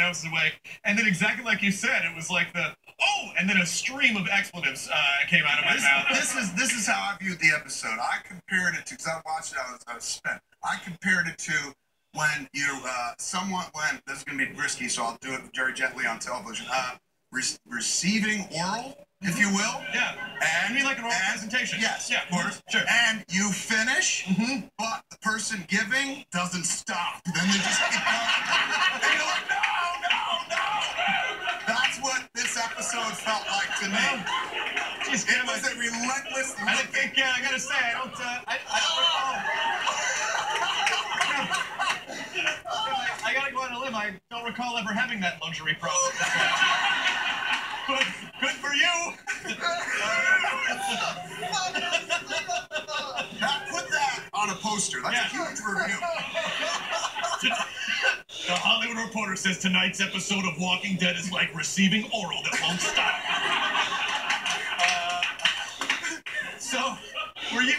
I was away. And then exactly like you said, it was like the oh, and then a stream of expletives uh, came out of my This, mouth. this is this is how I viewed the episode. I compared it to because I watched it. I was, I was spent. I compared it to when you uh, someone when this is gonna be risky, so I'll do it very gently on television. Uh, re- receiving oral, if you will. yeah. And You mean like an oral and- presentation? Yes, Yeah, of course. Sure. And you finish, Mhm. but the person giving doesn't stop. Then they just to me. It was a relentless I think, yeah, I gotta say, I don't, uh, I, I don't recall. I, I gotta go on a limb. I don't recall ever having that luxury problem. good, good for you. Now put that on a poster. That's Yeah. a huge review. The Hollywood Reporter says tonight's episode of Walking Dead is like receiving oral that won't stop. Were you,